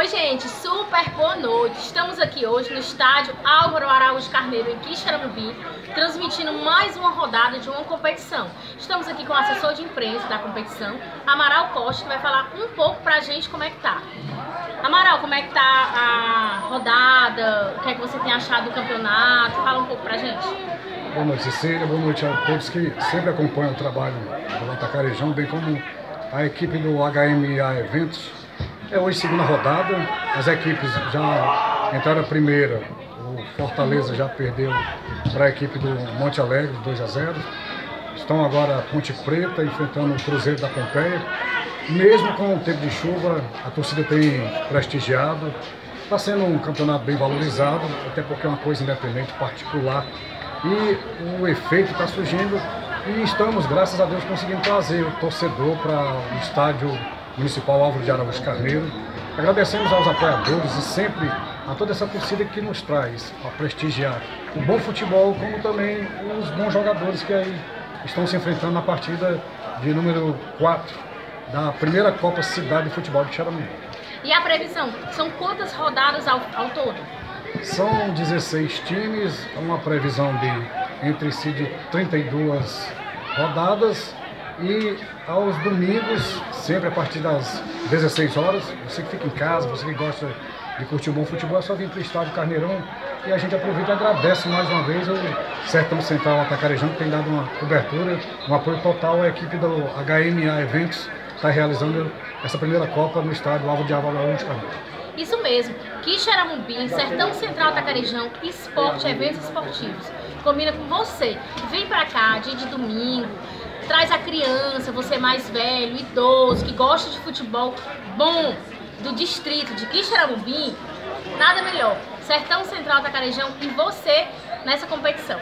Oi, gente, super boa noite. Estamos aqui hoje no estádio Álvaro Araújo Carneiro, em Quixeramobim, transmitindo mais uma rodada de uma competição. Estamos aqui com o assessor de imprensa da competição, Amaral Costa, que vai falar um pouco pra gente como é que tá. Amaral, como é que tá a rodada? O que é que você tem achado do campeonato? Fala um pouco pra gente. Boa noite, Cecília. Boa noite a todos que sempre acompanham o trabalho do Atacarejão, bem como a equipe do HMA Eventos é hoje segunda rodada, as equipes já entraram a primeira, o Fortaleza já perdeu para a equipe do Monte Alegre, 2 a 0. Estão agora a Ponte Preta enfrentando o Cruzeiro da Pompeia. Mesmo com o tempo de chuva, a torcida tem prestigiado. Está sendo um campeonato bem valorizado, até porque é uma coisa independente, particular. E o efeito está surgindo e estamos, graças a Deus, conseguindo trazer o torcedor para o estádio Municipal Álvaro de Araújo Carneiro. Agradecemos aos apoiadores e sempre a toda essa torcida que nos traz a prestigiar o bom futebol, como também os bons jogadores que aí estão se enfrentando na partida de número 4 da primeira Copa Cidade de Futebol de Xaramim. E a previsão? São quantas rodadas ao, ao todo? São 16 times, uma previsão de entre si de 32 rodadas e aos domingos, sempre a partir das 16 horas, você que fica em casa, você que gosta de curtir um bom futebol, é só vir para o estádio Carneirão e a gente aproveita e agradece mais uma vez o Sertão Central Atacarejão, que tem dado uma cobertura, um apoio total à equipe do HMA Eventos, que está realizando essa primeira Copa no estádio Alvo de Avalão de Carneiro. Isso mesmo, Quixeramobim, Sertão Central Atacarejão, Esporte, Eventos Esportivos. Combina com você. Vem para cá, dia de domingo, traz a criança, você mais velho, idoso, que gosta de futebol bom do distrito de Quixeramobim, nada melhor. Sertão Central Tacarejão e você nessa competição.